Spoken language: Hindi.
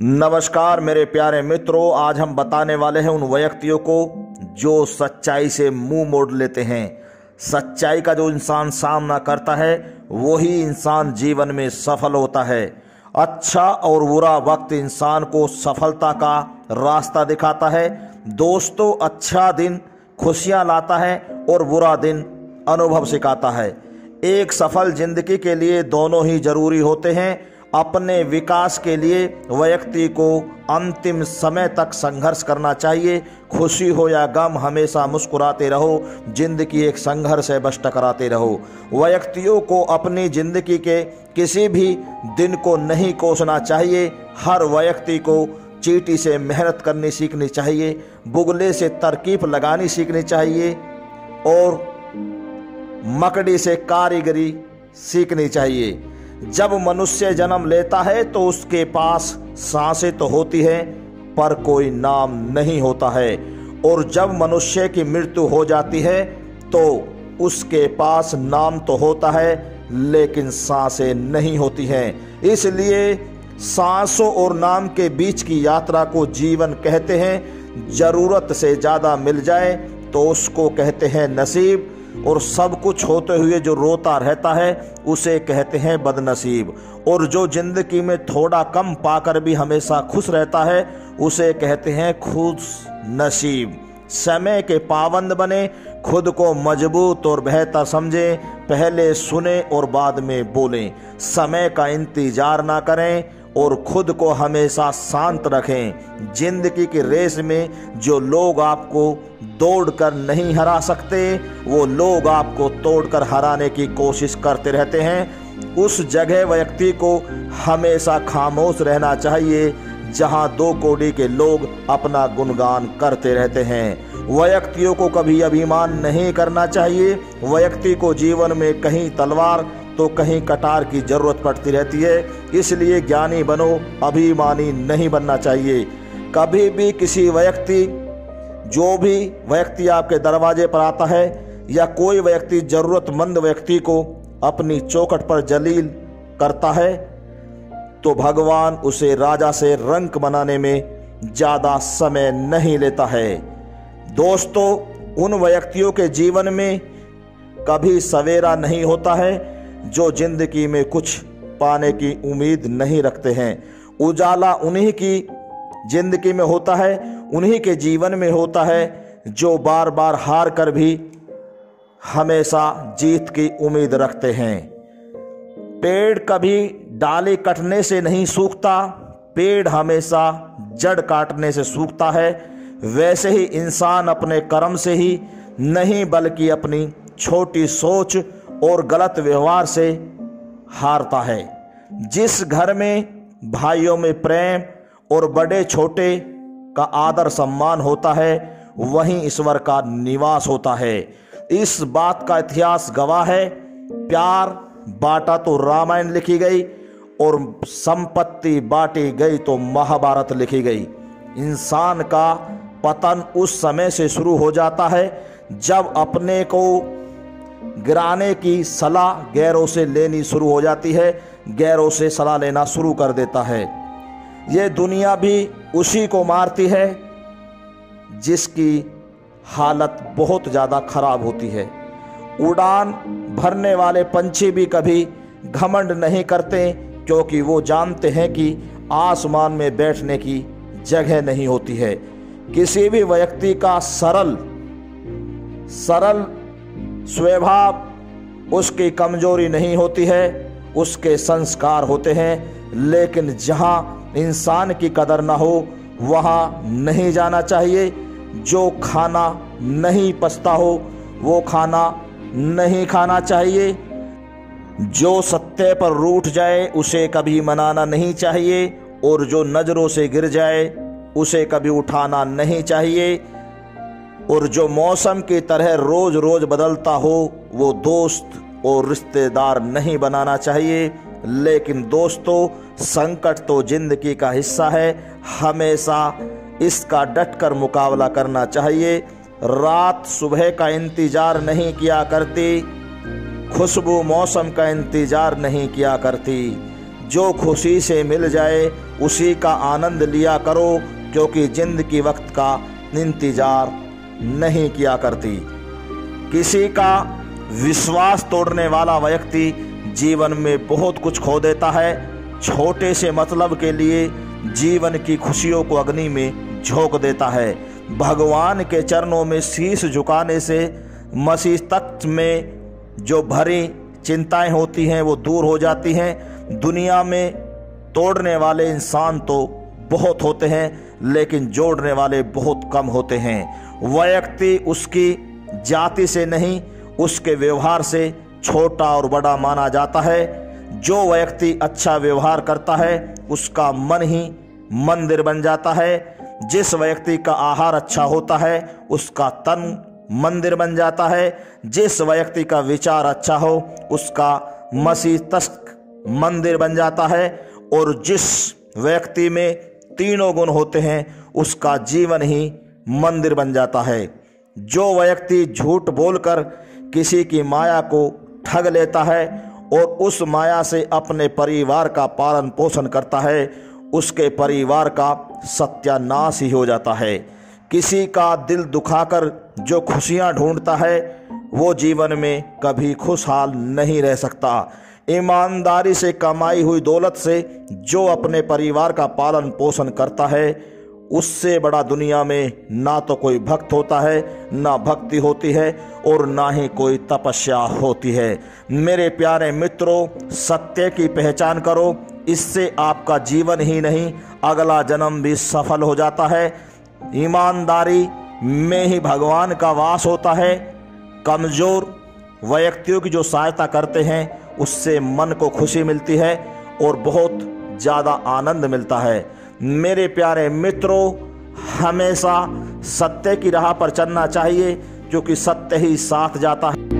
नमस्कार मेरे प्यारे मित्रों, आज हम बताने वाले हैं उन व्यक्तियों को जो सच्चाई से मुँह मोड़ लेते हैं। सच्चाई का जो इंसान सामना करता है, वही इंसान जीवन में सफल होता है। अच्छा और बुरा वक्त इंसान को सफलता का रास्ता दिखाता है। दोस्तों अच्छा दिन खुशियाँ लाता है और बुरा दिन अनुभव सिखाता है। एक सफल ज़िंदगी के लिए दोनों ही ज़रूरी होते हैं। अपने विकास के लिए व्यक्ति को अंतिम समय तक संघर्ष करना चाहिए। खुशी हो या गम, हमेशा मुस्कुराते रहो, ज़िंदगी एक संघर्ष है, बस टकराते रहो। व्यक्तियों को अपनी ज़िंदगी के किसी भी दिन को नहीं कोसना चाहिए। हर व्यक्ति को चीटी से मेहनत करनी सीखनी चाहिए, बुगले से तरकीब लगानी सीखनी चाहिए और मकड़ी से कारीगरी सीखनी चाहिए। जब मनुष्य जन्म लेता है तो उसके पास साँसें तो होती है, पर कोई नाम नहीं होता है। और जब मनुष्य की मृत्यु हो जाती है तो उसके पास नाम तो होता है, लेकिन साँसें नहीं होती हैं। इसलिए सांसों और नाम के बीच की यात्रा को जीवन कहते हैं। ज़रूरत से ज़्यादा मिल जाए तो उसको कहते हैं नसीब। और सब कुछ होते हुए जो रोता रहता है, उसे कहते हैं बदनसीब। और जो ज़िंदगी में थोड़ा कम पाकर भी हमेशा खुश रहता है, उसे कहते हैं खुश नसीब समय के पाबंद बने, खुद को मज़बूत और बेहतर समझें, पहले सुने और बाद में बोलें। समय का इंतज़ार ना करें और खुद को हमेशा शांत रखें। ज़िंदगी की रेस में जो लोग आपको दौड़कर नहीं हरा सकते, वो लोग आपको तोड़कर हराने की कोशिश करते रहते हैं। उस जगह व्यक्ति को हमेशा खामोश रहना चाहिए, जहाँ दो कोड़ी के लोग अपना गुणगान करते रहते हैं। व्यक्तियों को कभी अभिमान नहीं करना चाहिए। व्यक्ति को जीवन में कहीं तलवार तो कहीं कटार की ज़रूरत पड़ती रहती है। इसलिए ज्ञानी बनो, अभिमानी नहीं बनना चाहिए। कभी भी किसी व्यक्ति, जो भी व्यक्ति आपके दरवाजे पर आता है, या कोई व्यक्ति, जरूरतमंद व्यक्ति को अपनी चौकट पर जलील करता है तो भगवान उसे राजा से रंक बनाने में ज़्यादा समय नहीं लेता है। दोस्तों, उन व्यक्तियों के जीवन में कभी सवेरा नहीं होता है जो ज़िंदगी में कुछ पाने की उम्मीद नहीं रखते हैं। उजाला उन्हीं की ज़िंदगी में होता है, उन्हीं के जीवन में होता है, जो बार बार हार कर भी हमेशा जीत की उम्मीद रखते हैं। पेड़ कभी डाली कटने से नहीं सूखता, पेड़ हमेशा जड़ काटने से सूखता है। वैसे ही इंसान अपने कर्म से ही नहीं, बल्कि अपनी छोटी सोच और गलत व्यवहार से हारता है। जिस घर में भाइयों में प्रेम और बड़े छोटे का आदर सम्मान होता है, वहीं ईश्वर का निवास होता है। इस बात का इतिहास गवाह है। प्यार बाटा तो रामायण लिखी गई और संपत्ति बांटी गई तो महाभारत लिखी गई। इंसान का पतन उस समय से शुरू हो जाता है जब अपने को गिराने की सलाह गैरों से लेनी शुरू हो जाती है, गैरों से सलाह लेना शुरू कर देता है। ये दुनिया भी उसी को मारती है, जिसकी हालत बहुत ज़्यादा खराब होती है। उड़ान भरने वाले पंछी भी कभी घमंड नहीं करते, क्योंकि वो जानते हैं कि आसमान में बैठने की जगह नहीं होती है। किसी भी व्यक्ति का सरल सरल स्वभाव उसकी कमज़ोरी नहीं होती है, उसके संस्कार होते हैं, लेकिन जहाँ इंसान की कदर ना हो, वहाँ नहीं जाना चाहिए। जो खाना नहीं पचता हो, वो खाना नहीं खाना चाहिए। जो सत्य पर रूठ जाए, उसे कभी मनाना नहीं चाहिए, और जो नज़रों से गिर जाए, उसे कभी उठाना नहीं चाहिए। और जो मौसम की तरह रोज रोज बदलता हो, वो दोस्त और रिश्तेदार नहीं बनाना चाहिए। लेकिन दोस्तों, संकट तो ज़िंदगी का हिस्सा है। हमेशा इसका डटकर मुकाबला करना चाहिए। रात सुबह का इंतज़ार नहीं किया करती, खुशबू मौसम का इंतज़ार नहीं किया करती। जो खुशी से मिल जाए, उसी का आनंद लिया करो, क्योंकि ज़िंदगी वक्त का इंतज़ार नहीं किया करती। किसी का विश्वास तोड़ने वाला व्यक्ति जीवन में बहुत कुछ खो देता है। छोटे से मतलब के लिए जीवन की खुशियों को अग्नि में झोंक देता है। भगवान के चरणों में शीश झुकाने से मसीह में जो भरी चिंताएँ होती हैं, वो दूर हो जाती हैं। दुनिया में तोड़ने वाले इंसान तो बहुत होते हैं, लेकिन जोड़ने वाले बहुत कम होते हैं। व्यक्ति उसकी जाति से नहीं, उसके व्यवहार से छोटा और बड़ा माना जाता है। जो व्यक्ति अच्छा व्यवहार करता है, उसका मन ही मंदिर बन जाता है। जिस व्यक्ति का आहार अच्छा होता है, उसका तन मंदिर बन जाता है। जिस व्यक्ति का विचार अच्छा हो, उसका मसीतस्क मंदिर बन जाता है। और जिस व्यक्ति में तीनों गुण होते हैं, उसका जीवन ही मंदिर बन जाता है। जो व्यक्ति झूठ बोलकर किसी की माया को ठग लेता है और उस माया से अपने परिवार का पालन पोषण करता है, उसके परिवार का सत्यानाश ही हो जाता है। किसी का दिल दुखाकर जो खुशियाँ ढूंढता है, वो जीवन में कभी खुशहाल नहीं रह सकता। ईमानदारी से कमाई हुई दौलत से जो अपने परिवार का पालन पोषण करता है उससे बड़ा दुनिया में ना तो कोई भक्त होता है, ना भक्ति होती है और ना ही कोई तपस्या होती है। मेरे प्यारे मित्रों, सत्य की पहचान करो, इससे आपका जीवन ही नहीं, अगला जन्म भी सफल हो जाता है। ईमानदारी में ही भगवान का वास होता है। कमज़ोर व्यक्तियों की जो सहायता करते हैं, उससे मन को खुशी मिलती है और बहुत ज़्यादा आनंद मिलता है। मेरे प्यारे मित्रों, हमेशा सत्य की राह पर चलना चाहिए क्योंकि सत्य ही साथ जाता है।